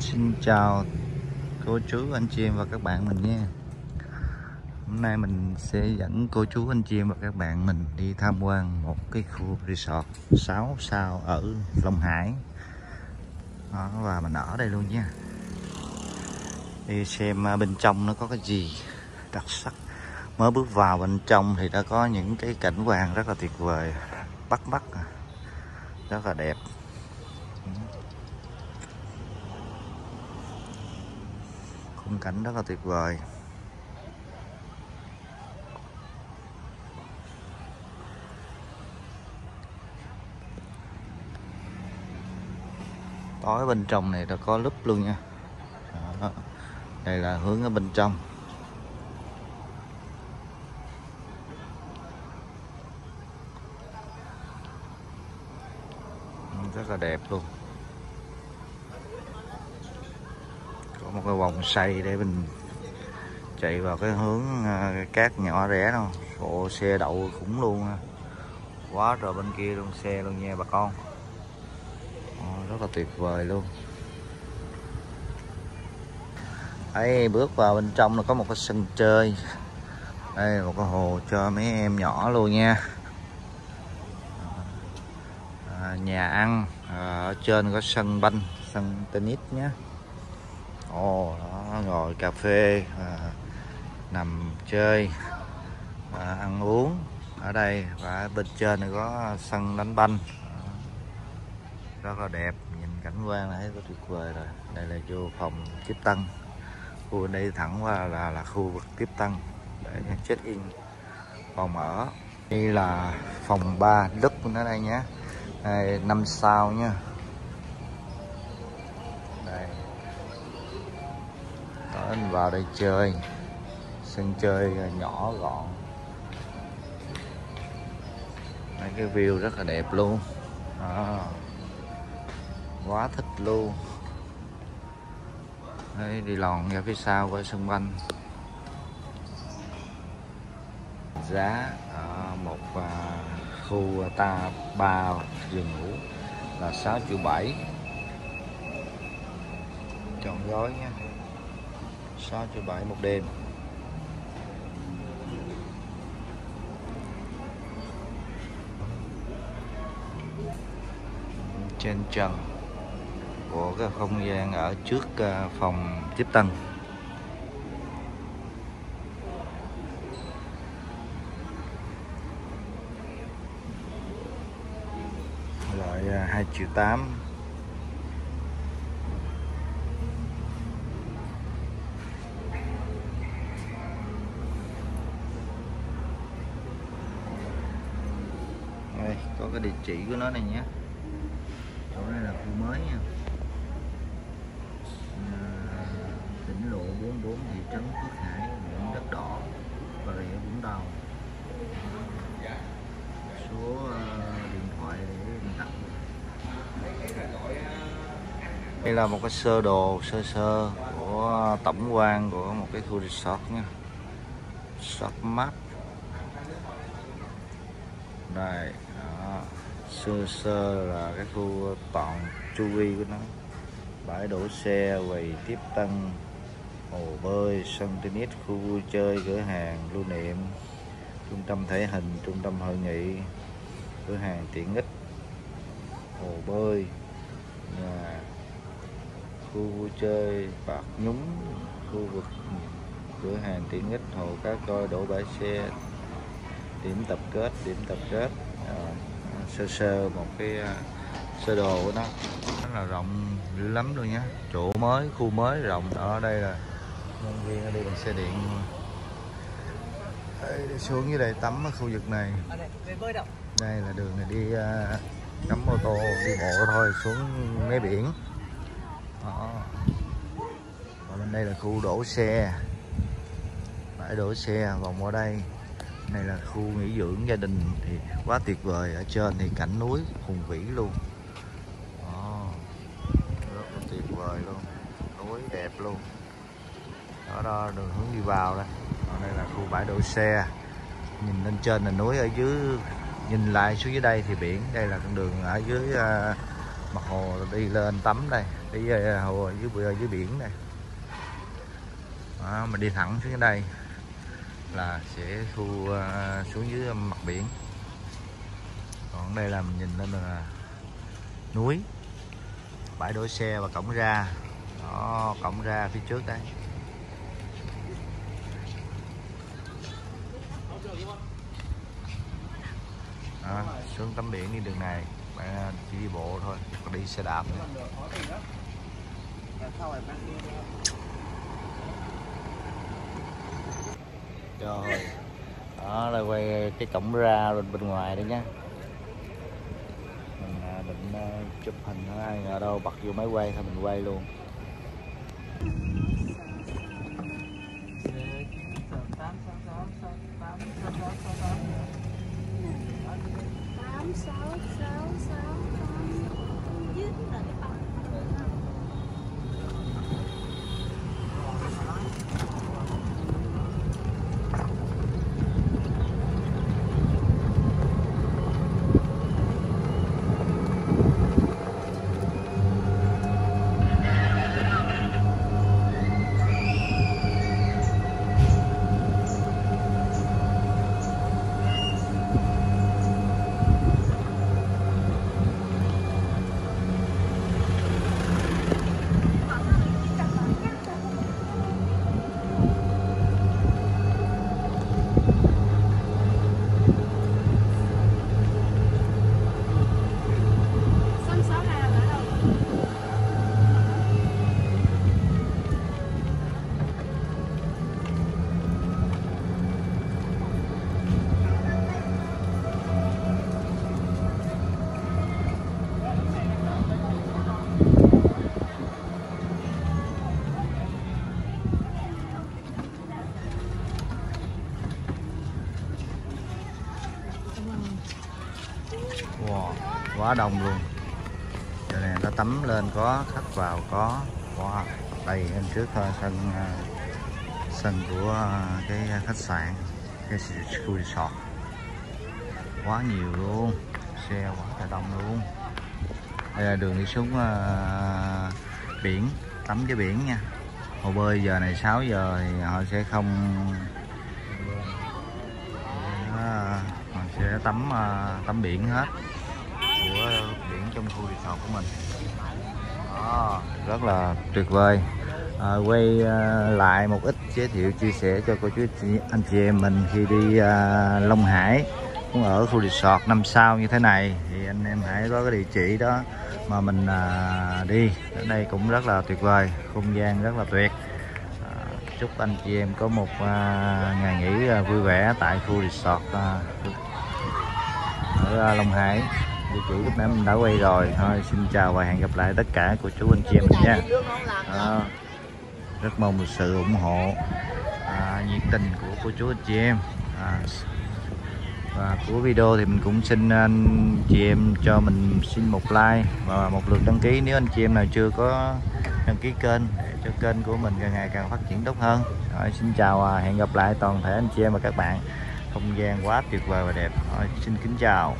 Xin chào cô chú anh chị em và các bạn mình nha. Hôm nay mình sẽ dẫn cô chú anh chị em và các bạn mình đi tham quan một cái khu resort 6 sao ở Long Hải. Đó, Và mình ở đây luôn nha. Đi xem à, bên trong nó có cái gì đặc sắc. Mới bước vào bên trong thì đã có những cái cảnh quan rất là tuyệt vời Bắt mắt. À, rất là đẹp. Khung cảnh rất là tuyệt vời. Tối bên trong này đã có lúp luôn nha. Đó. đây là hướng ở bên trong. Rất là đẹp luôn có một cái vòng xoay để mình chạy vào cái hướng à, cát nhỏ rẻ đâu Ồ, xe đậu khủng luôn ha. quá rồi bên kia luôn xe luôn nha bà con. Ồ, rất là tuyệt vời luôn. Ấy bước vào bên trong là có một cái sân chơi. Đây một cái hồ cho mấy em nhỏ luôn nha. À, nhà ăn à, ở trên có sân banh sân tennis nhé ồ đó ngồi cà phê à, nằm chơi à, ăn uống ở đây và bên trên này có sân đánh banh. Rất là đẹp nhìn cảnh quan này thấy rất tuyệt vời rồi. Đây là vô phòng tiếp tân. Khu đây thẳng qua là là khu vực tiếp tân. Để check in phòng ở. Đây là phòng 3 đất của nó đây nhé. Đây, 5 sao nha anh vào đây chơi. Sân chơi à, nhỏ gọn. Mấy cái view rất là đẹp luôn. À, quá thích luôn. Đấy, đi lòn ra phía sau qua sân banh giá ở một à, khu à, ta ba giường ngủ là 6 triệu 7 chọn gói nha. 6 triệu 7 một đêm. Trên trần của cái không gian ở trước à, phòng tiếp tân. Loại 2 triệu 8 đây có cái địa chỉ của nó này nhé. Chỗ này là khu mới nha. À, tỉnh lộ 44 thị trấn Phước Hải huyện đất đỏ và rịa Vũng Tàu. Số uh, điện thoại để mình đặt. Đây là một cái sơ đồ sơ sơ của tổng quan của một cái khu resort nha. Resort map đây sơ sơ là cái khu ờ, toàn chu vi của nó. Bãi đổ xe, quầy tiếp tân, hồ bơi, sân tennis, khu vui chơi, cửa hàng, lưu niệm, trung tâm thể hình, trung tâm hội nghị, cửa hàng tiện ích, hồ bơi, nhà, khu vui chơi, bạc nhúng, khu vực, cửa hàng tiện ích, hồ cá coi, đổ bãi xe, điểm tập kết, điểm tập kết sơ sơ một cái uh, sơ đồ của nó. Rất là rộng lắm luôn nhé chỗ mới khu mới rộng. Ở đây là nhân viên đây bằng xe điện. Đây, đi xuống dưới đây tắm ở khu vực này. Đây là đường này đi uh, cắm ô tô đi bộ thôi xuống mé biển. Đó. Và bên đây là khu đổ xe. Bãi đổ xe vòng qua đây này là khu nghỉ dưỡng gia đình thì quá tuyệt vời. Ở trên thì cảnh núi hùng vĩ luôn. Đó, rất là tuyệt vời luôn. Núi đẹp luôn. Đó, đó đường hướng đi vào đây. Ở đây là khu bãi đậu xe. Nhìn lên trên là núi ở dưới nhìn lại xuống dưới đây thì biển. Đây là con đường ở dưới uh, mặt hồ đi lên tắm đây. Đi à, hồ dưới dưới biển này đó, mình đi thẳng xuống đây là sẽ thu uh, xuống dưới à, mặt biển. Còn đây là mình nhìn lên là núi. Bãi đổ xe và cổng ra. Đó cổng ra phía trước đây. Đó, xuống tắm biển đi đường này. Bạn à, chỉ đi bộ thôi còn đi xe đạp nữa. Rồi đó là quay cái cổng ra bên bên ngoài đó nhá. Mình à, định à, chụp hình ai ở đâu, bật vô máy quay thôi, mình quay luôn. Sáu sáu sáu. Quá đông luôn. Giờ này nó tắm lên có khách vào có wow, đây bên trước thôi sân à, sân của à, cái khách sạn cái resort. Quá nhiều luôn. Xe quá là đông luôn. Đây là đường đi xuống uh, biển tắm cái biển nha. Hồ bơi giờ này 6 giờ thì họ sẽ không uh, họ sẽ tắm uh, tắm biển hết của ờ, biển trong khu resort của mình. Đó, rất là tuyệt vời. À, quay à, lại một ít giới thiệu chia sẻ cho cô chú anh chị em mình khi đi à, Long Hải muốn ở khu resort năm sao như thế này. Thì anh em hãy có cái địa chỉ đó mà mình à, đi. Ở đây cũng rất là tuyệt vời không gian rất là tuyệt. À, chúc anh chị em có một à, ngày nghỉ à, vui vẻ tại khu resort à, ở à, Long Hải địa chỉ lúc nãy mình đã quay rồi. Thôi xin chào và hẹn gặp lại tất cả cô chú anh chị em mình nha. À, rất mong một sự ủng hộ à, nhiệt tình của cô chú anh chị em. À, và của video thì mình cũng xin anh chị em cho mình xin một like và một lượt đăng ký nếu anh chị em nào chưa có đăng ký kênh để cho kênh của mình càng ngày càng phát triển tốt hơn. Rồi, xin chào và hẹn gặp lại toàn thể anh chị em và các bạn. Không gian quá tuyệt vời và đẹp. Rồi, xin kính chào.